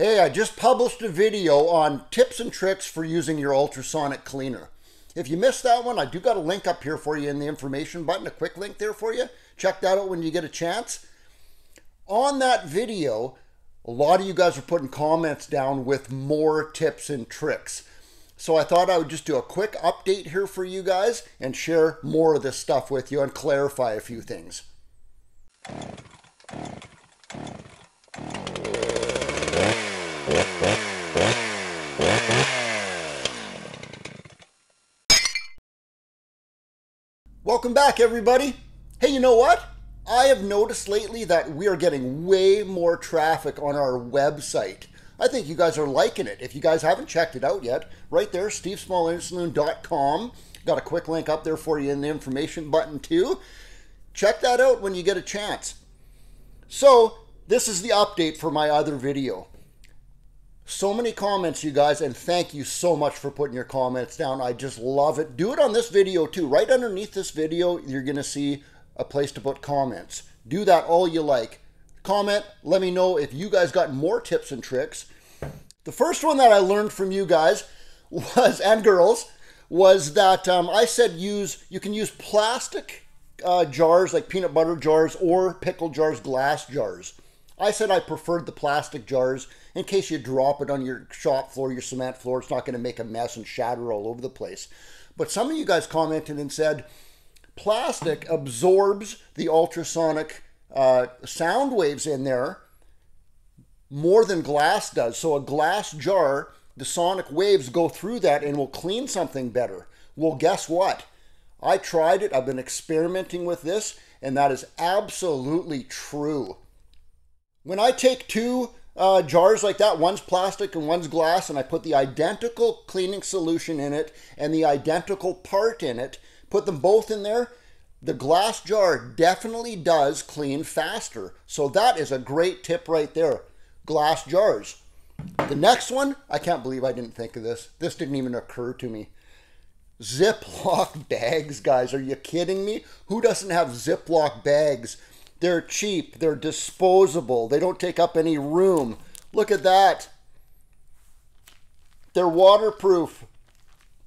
Hey, I just published a video on tips and tricks for using your ultrasonic cleaner. If you missed that one, I do got a link up here for you in the information button, a quick link there for you. Check that out when you get a chance. On that video, a lot of you guys are putting comments down with more tips and tricks. So I thought I would just do a quick update here for you guys and share more of this stuff with you and clarify a few things. Welcome back, everybody. Hey, you know what? I have noticed lately that we are getting way more traffic on our website. I think you guys are liking it. If you guys haven't checked it out yet, right there, stevessmallenginesaloon.com. Got a quick link up there for you in the information button, too. Check that out when you get a chance. So, this is the update for my other video. So many comments, you guys, and thank you so much for putting your comments down. I just love it. Do it on this video too. Right underneath this video, you're going to see a place to put comments. Do that all you like. Comment, let me know if you guys got more tips and tricks. The first one that I learned from you guys was, and girls, was that um, I said use, you can use plastic uh, jars like peanut butter jars or pickle jars, glass jars. I said I preferred the plastic jars in case you drop it on your shop floor, your cement floor. It's not going to make a mess and shatter all over the place. But some of you guys commented and said plastic absorbs the ultrasonic uh, sound waves in there more than glass does. So a glass jar, the sonic waves go through that and will clean something better. Well, guess what? I tried it. I've been experimenting with this, and that is absolutely true. When I take two uh, jars like that, one's plastic and one's glass, and I put the identical cleaning solution in it and the identical part in it, put them both in there, the glass jar definitely does clean faster. So that is a great tip right there. Glass jars. The next one, I can't believe I didn't think of this. This didn't even occur to me. Ziploc bags, guys. Are you kidding me? Who doesn't have Ziploc bags? They're cheap, they're disposable, they don't take up any room. Look at that. They're waterproof,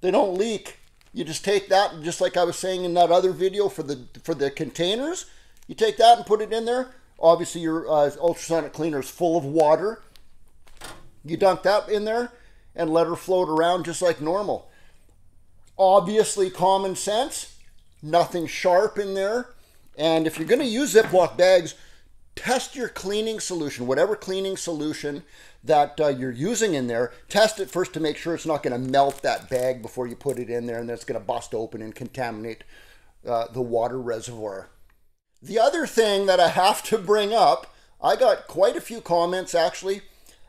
they don't leak. You just take that, just like I was saying in that other video for the for the containers. You take that and put it in there. Obviously, your uh, ultrasonic cleaner is full of water. You dunk that in there and let her float around just like normal. Obviously, common sense. Nothing sharp in there. And if you're going to use Ziploc bags, test your cleaning solution, whatever cleaning solution that uh, you're using in there. Test it first to make sure it's not going to melt that bag before you put it in there and then it's going to bust open and contaminate uh, the water reservoir. The other thing that I have to bring up, I got quite a few comments actually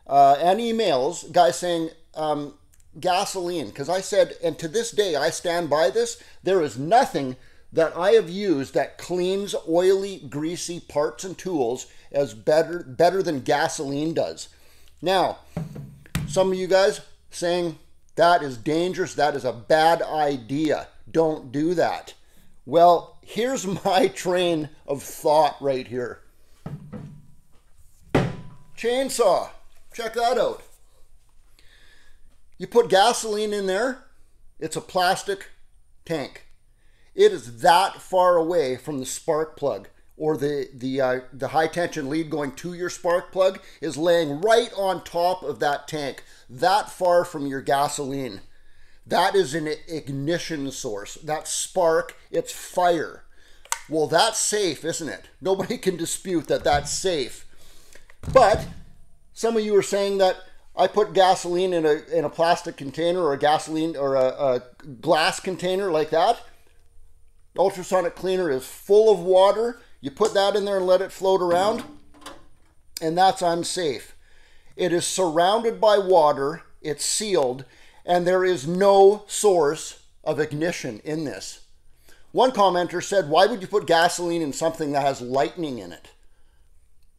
uh, and emails, guys saying, um, gasoline, because I said, and to this day I stand by this, there is nothing that I have used that cleans oily, greasy parts and tools as better better than gasoline does. Now, some of you guys saying that is dangerous, that is a bad idea. Don't do that. Well, here's my train of thought right here. Chainsaw. Check that out. You put gasoline in there, it's a plastic tank. It is that far away from the spark plug or the the uh, the high tension lead going to your spark plug is laying right on top of that tank, that far from your gasoline. That is an ignition source. That spark, it's fire. Well, that's safe, isn't it? Nobody can dispute that that's safe. But some of you are saying that I put gasoline in a in a plastic container or a gasoline or a, a glass container like that ultrasonic cleaner is full of water. You put that in there and let it float around, and that's unsafe. It is surrounded by water, it's sealed, and there is no source of ignition in this. One commenter said, Why would you put gasoline in something that has lightning in it?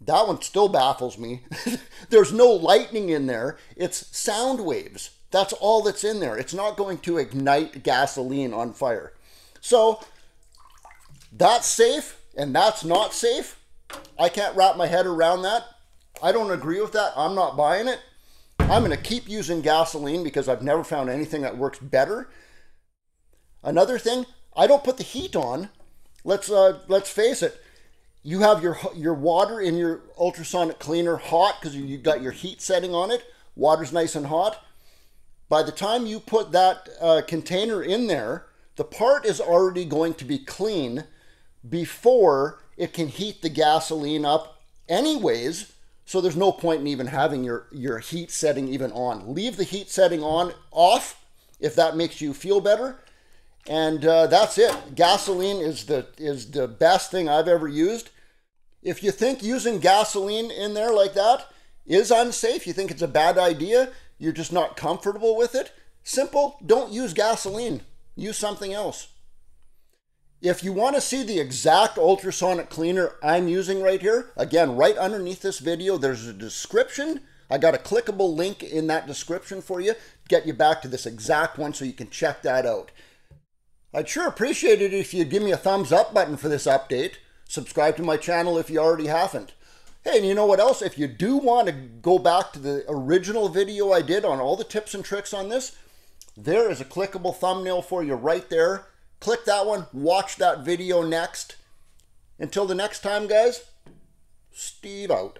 That one still baffles me. There's no lightning in there, it's sound waves. That's all that's in there. It's not going to ignite gasoline on fire. So that's safe and that's not safe. I can't wrap my head around that. I don't agree with that. I'm not buying it. I'm going to keep using gasoline because I've never found anything that works better. Another thing, I don't put the heat on. Let's uh, let's face it. You have your your water in your ultrasonic cleaner hot because you've got your heat setting on it. Water's nice and hot. By the time you put that uh, container in there, the part is already going to be clean before it can heat the gasoline up anyways so there's no point in even having your your heat setting even on. Leave the heat setting on off if that makes you feel better. And uh, that's it. Gasoline is the is the best thing i've ever used. If you think using gasoline in there like that is unsafe you think it's a bad idea you're just not comfortable with it simple don't use gasoline. Use something else if you want to see the exact ultrasonic cleaner I'm using right here, again, right underneath this video, there's a description. I got a clickable link in that description for you, to get you back to this exact one so you can check that out. I'd sure appreciate it if you'd give me a thumbs up button for this update. Subscribe to my channel if you already haven't. Hey, and you know what else? If you do want to go back to the original video I did on all the tips and tricks on this, there is a clickable thumbnail for you right there. Click that one, watch that video next. Until the next time, guys, Steve out.